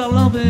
I love it.